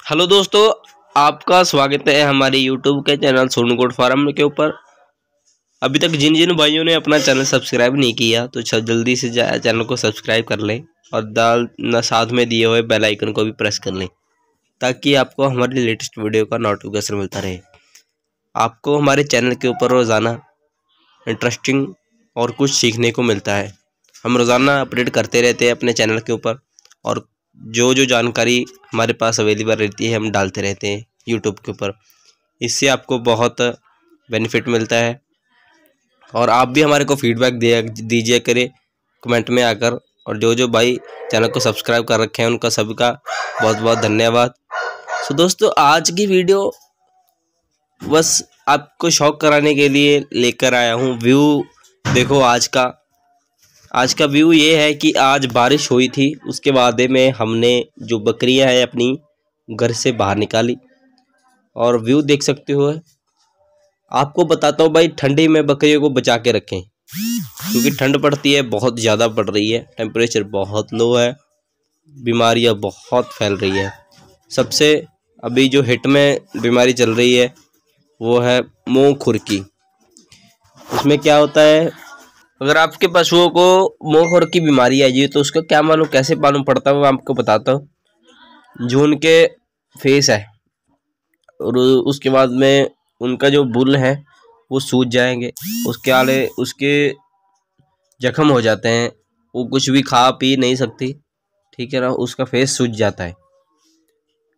Hello दोस्तों, आपका स्वागत है हमारे यूट्यूब के चैनल सोनकोट फार्म के ऊपर। अभी तक जिन जिन भाइयों ने अपना चैनल सब्सक्राइब नहीं किया तो जल्दी से चैनल को सब्सक्राइब कर लें और दाल न साथ में दिए हुए बेल आइकन को भी प्रेस कर लें, ताकि आपको हमारी लेटेस्ट वीडियो का नोटिफिकेशन मिलता रहे। आपको हमारे चैनल के ऊपर रोज़ाना इंटरेस्टिंग और कुछ सीखने को मिलता है। हम रोज़ाना अपडेट करते रहते हैं अपने चैनल के ऊपर और जो जो जानकारी हमारे पास अवेलेबल रहती है, हम डालते रहते हैं यूट्यूब के ऊपर। इससे आपको बहुत बेनिफिट मिलता है। और आप भी हमारे को फीडबैक दिया, दीजिए करें कमेंट में आकर। और जो जो भाई चैनल को सब्सक्राइब कर रखे हैं, उनका सबका बहुत बहुत धन्यवाद। सो दोस्तों, आज की वीडियो बस आपको शौक कराने के लिए लेकर आया हूँ। व्यू देखो आज का। आज का व्यू ये है कि आज बारिश हुई थी, उसके बाद में हमने जो बकरियाँ हैं अपनी घर से बाहर निकाली। और व्यू देख सकते हो, आपको बताता हूँ भाई, ठंडी में बकरियों को बचा के रखें। क्योंकि ठंड पड़ती है, बहुत ज़्यादा पड़ रही है टेम्परेचर बहुत लो है, बीमारियाँ बहुत फैल रही है। सबसे अभी जो हिट में बीमारी चल रही है, वो है मुँह खुरकी। उसमें क्या होता है अगर आपके पशुओं को मोहर की बीमारी आई है तो उसका क्या मालूम, कैसे मालूम पड़ता है, वो आपको बताता हूँ। जो उनके फेस है, और उसके बाद में उनका जो बुल है, वो सूज जाएँगे। उसके आले उसके जख्म हो जाते हैं, वो कुछ भी खा पी नहीं सकती, ठीक है ना, उसका फेस सूज जाता है।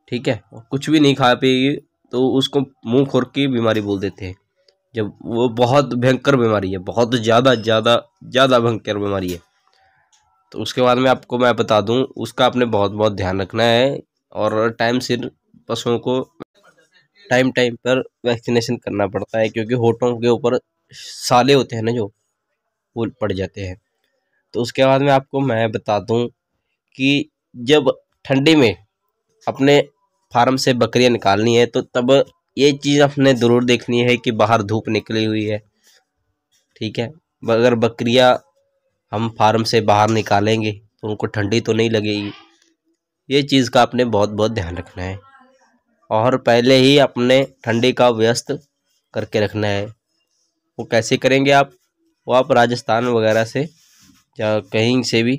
ठीक है कुछ भी नहीं खा पी तो उसको मुँह खोर की बीमारी बोल देते हैं। जब वो बहुत भयंकर बीमारी है, बहुत ज़्यादा ज़्यादा ज़्यादा भयंकर बीमारी है। तो उसके बाद में आपको मैं बता दूँ, उसका आपने बहुत बहुत ध्यान रखना है और टाइम सिर पशुओं को टाइम टाइम पर वैक्सीनेशन करना पड़ता है क्योंकि होठों के ऊपर साले होते हैं ना जो, वो पड़ जाते हैं। तो उसके बाद में आपको मैं बता दूँ कि जब ठंडी में अपने फार्म से बकरियाँ निकालनी है तो तब ये चीज़ आपने ज़रूर देखनी है कि बाहर धूप निकली हुई है। ठीक है? अगर बकरियाँ हम फार्म से बाहर निकालेंगे तो उनको ठंडी तो नहीं लगेगी। ये चीज़ का आपने बहुत बहुत ध्यान रखना है। और पहले ही अपने ठंडी का व्यस्त करके रखना है। वो कैसे करेंगे आप? वो आप राजस्थान वगैरह से, या कहीं से भी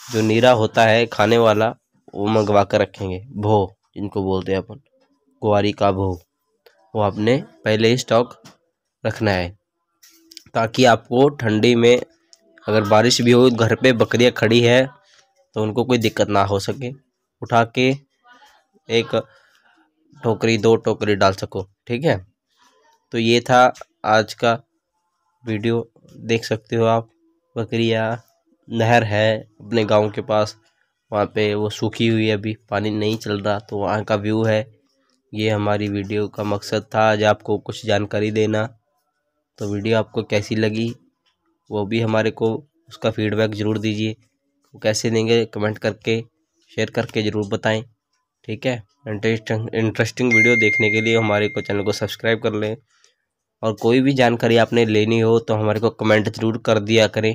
जो नीरा होता है खाने वाला, वो मंगवा कर रखेंगे। भो जिनको बोलते हैं अपन। कुआरी का भो वो आपने पहले ही स्टॉक रखना है। ताकि आपको ठंडी में अगर बारिश भी हो, घर पे बकरियाँ खड़ी है तो उनको कोई दिक्कत ना हो सके। उठा के एक टोकरी, दो टोकरी डाल सको, ठीक है? तो ये था आज का वीडियो। देख सकते हो आप, बकरियाँ नहर है अपने गाँव के पास। वहाँ पे वो सूखी हुई है अभी, पानी नहीं चल रहा तो वहाँ का व्यू है। ये हमारी वीडियो का मकसद था आज आपको कुछ जानकारी देना। तो वीडियो आपको कैसी लगी, वो भी हमारे को उसका फीडबैक ज़रूर दीजिए। वो कैसे देंगे कमेंट करके शेयर करके ज़रूर बताएँ, ठीक है? इंटरेस्टिंग इंटरेस्टिंग वीडियो देखने के लिए हमारे को चैनल को सब्सक्राइब कर लें। और कोई भी जानकारी आपने लेनी हो तो हमारे को कमेंट ज़रूर कर दिया करें।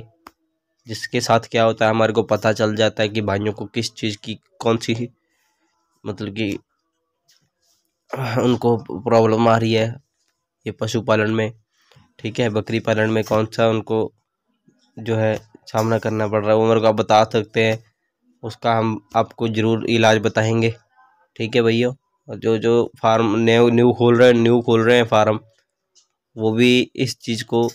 जिसके साथ क्या होता है, हमारे को पता चल जाता है कि भाइयों को किस चीज़ की, कौन सी मतलब कि उनको प्रॉब्लम आ रही है ये पशुपालन में, ठीक है? बकरी पालन में कौन सा उनको जो है सामना करना पड़ रहा है? उम्र का बता सकते हैं। उसका हम आपको ज़रूर इलाज बताएँगे, ठीक है भैया? और जो जो फार्म न्यू न्यू खोल रहे हैं न्यू खोल रहे हैं फार्म वो भी इस चीज़ को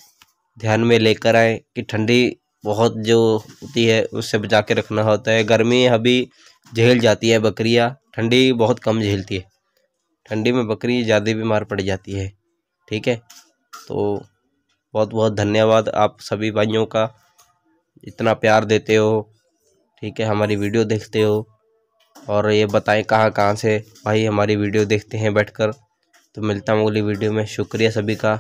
ध्यान में लेकर आए कि ठंडी बहुत जो होती है, उससे बचा के रखना होता है। गर्मी अभी झेल जाती है बकरियाँ, ठंडी बहुत कम झेलती है। ठंडी में बकरी ज़्यादा बीमार पड़ जाती है, ठीक है? तो बहुत बहुत धन्यवाद आप सभी भाइयों का, इतना प्यार देते हो, ठीक है? हमारी वीडियो देखते हो, और ये बताएँ कहाँ कहाँ से भाई हमारी वीडियो देखते हैं बैठकर। तो मिलता हूँ अगली वीडियो में, शुक्रिया सभी का।